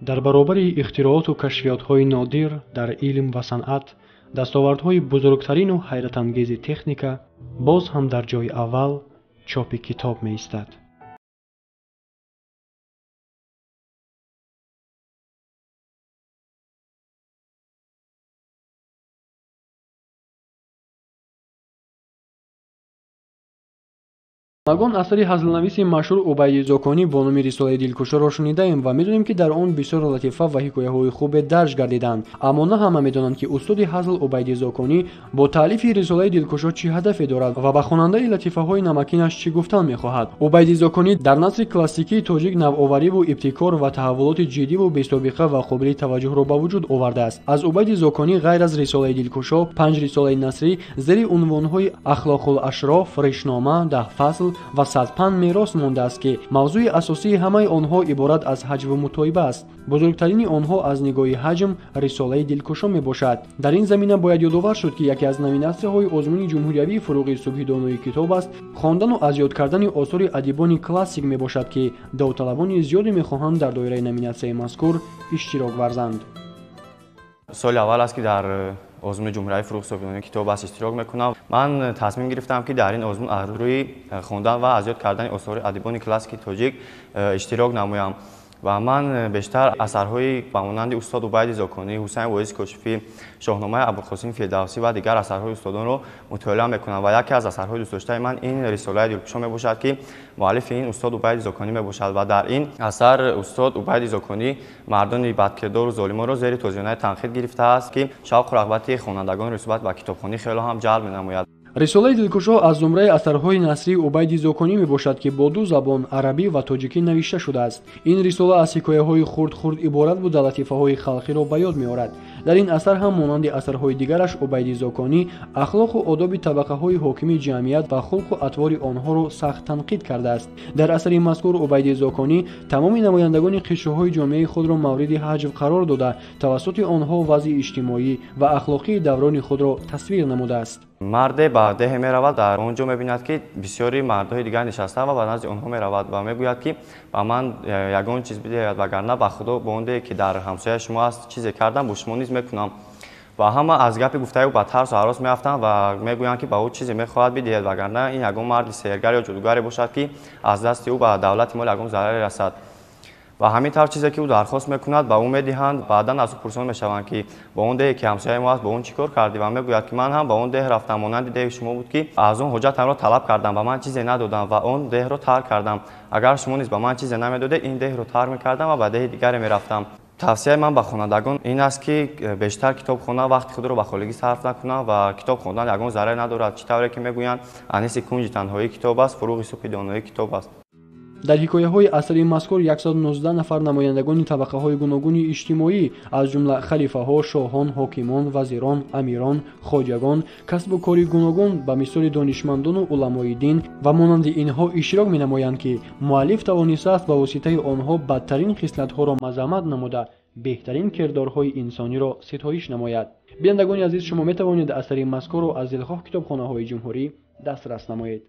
дар баробари ихтирооту кашфиётҳои нодир дар илм ва санъат дастовардҳои бузургтарину ҳайратангези техника боз ҳам дар ҷойи аввал чопи китоб меистад магон асари ҳазлнависи машҳур убайди зоконӣ бо номи рисолаи дилкушоро шунидаем ва медонем ки дар он бисёр латифа ва ҳикояҳои хубе дарҷ гардиданд. Аммо на ҳама медонанд ки устоди ҳазл убайди зоконӣ бо таълифи рисолаи дилкушо чӣ ҳадафе дорад ва ба хонандаи латифаҳои намакинаш чӣ гуфтан мехоҳад. Убайди зоконӣ дар насри классикии тоҷик навовариву ибтикор ва таҳаввулоти ҷиддиву бесобиқа ва қобили таваҷҷуҳро ба вуҷуд овардааст аз убайди зоконӣ ғайр аз рисолаи дилкушо панҷ рисолаи насрӣ зери унвонҳои ахлоқулашроф ришнома даҳфасл ва садпанд мерос мондааст ки мавзӯи асосии ҳамаи онҳо иборат аз ҳаҷву мутоиба аст. Бузургтарини онҳо аз нигоҳи ҳаҷм рисолаи дилкушо мебошад. Дар ин замина бояд ёдовар шуд ки яке аз номинатсияҳои озмуни ҷумҳуриявии фуруғи субҳи донои китоб аст хондану аз ёд кардани осори адибони классик мебошад ки довталабони зиёде мехоҳанд дар доираи номинатсияи мазкур иштирок варзанд. Соли аввал аст ки дар озмуни ҷумҳуриявии фуруғи субҳи китоб аст иштирок мекунам. Ман тасмим гирифтам ки дар ин озмун аз рӯи хондан ва аз ёд кардани осори адибони классики тоҷик иштирок намоям ва ман э, бештар асарҳои ба монанди устод убайди зоконӣ ҳусайн воизи кошифӣ шоҳномаи абулқосим фирдавсӣ ва дигар асарҳои устодонро мутолиа мекунам ва яке аз асарҳои дӯстдоштаи ман ин рисолаи дилкушо мебошад ки муаллифи ин устод убайди зоконӣ мебошад ва дар ин асар устод убайди зоконӣ мардони бадкирдору золимонро зери тозёнаи танқид гирифтааст ки шавқу рағбати хонандагони рисобат ба китобхонӣ хело ҳам ҷалб менамояд рисолаи дилкушо аз зумраи асарҳои насрии убайди зоконӣ мебошад ки бо ду забон арабӣ ва тоҷикӣ навишта шудааст. Ин рисола аз ҳикояҳои хурд-хурд иборат буда латифаҳои халқиро ба ёд меорад. Дар ин асар ҳам монанди асарҳои дигараш убайди зоконӣ ахлоқу одоби табақаҳои ҳокими ҷамъият ва хулқу атвори онҳоро сахт танқид кардааст. Дар асари мазкур убайди зоконӣ тамоми намояндагони қишраҳои ҷомеаи худро мавриди ҳаҷв қарор дода тавассути онҳо вазъи иҷтимоӣ ва ахлоқии даврони худро тасвир намудааст марде ба деҳе меравад дар он ҷо мебинад ки бисёри мардҳои дигар нишастаанд ва ба назди онҳо меравад ва мегӯяд ки ба ман ягон чиз бидиҳед вагарна ба худо бо он деҳе ки дар ҳамсояи шумо аст чизе кардам бо шумо низ мекунам. Ва ҳама аз гапи гуфтаи ӯ ба тарсу ҳарос меафтанд ва мегӯянд ки ба ӯ чизе мехоҳад бидиҳед вагарна ин ягон марди сеҳргар ё ҷодугаре бошад ки аз дасти ӯ ба давлати мол ягон зараре расад ва ҳамин тавр чизе ки ӯ дархост мекунад ба ӯ медиҳанд баъдан аз ӯ пурсон мешаванд ки ба он деҳе ки ҳамсояи мо аст ба он чӣ кор кардӣ? Ва мегӯяд ки ман ҳам ба он деҳ рафтам монанди деҳи шумо буд ки аз он ҳоҷатамро талаб кардам ба ман чизе надодам ва он деҳро тарк кардам. Агар шумо низ ба ман чизе намедодед ин деҳро тарк мекардам ва ба деҳи дигаре мерафтам. Тавсияи ман ба хонандагон ин аст ки бештар китоб хондан вақти худро ба холигӣ сарф накунанд ва китоб хондан ягон зараре надорад. Чӣ тавре ки мегӯянд? Аниси кунҷи танҳоии китоб аст фуруғи субҳи доноии китоб аст дар ҳикояҳои асари мазкур 119 нафар намояндагони табақаҳои гуногуни иҷтимоӣ аз ҷумла халифаҳо шоҳон ҳокимон вазирон амирон хоҷагон касбу кори гуногун ба мисоли донишмандону уламои дин ва монанди инҳо иштирок менамоянд ки муаллиф тавонистааст ба воситаи онҳо бадтарин хислатҳоро мазаммат намуда беҳтарин кирдорҳои инсониро ситоиш намояд. Бинандагони азиз шумо метавонед асари мазкурро аз дилхоҳ китобхонаҳои ҷумҳурӣ дастрас намоед